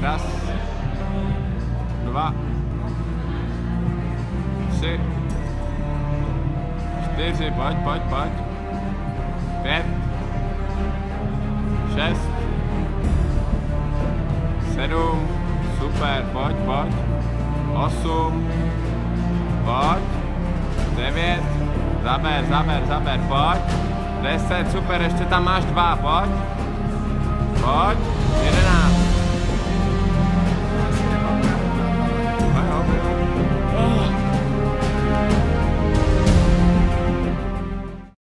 Raz. Dva. Tři. Čtyři, pojď, pojď, pojď. Pět. Šest. Sedm. Super, pojď, pojď. Osm. Pojď. Devět. Zaber, zaber, zaber, pojď. Deset, super, ještě tam máš dva, pojď. Pojď.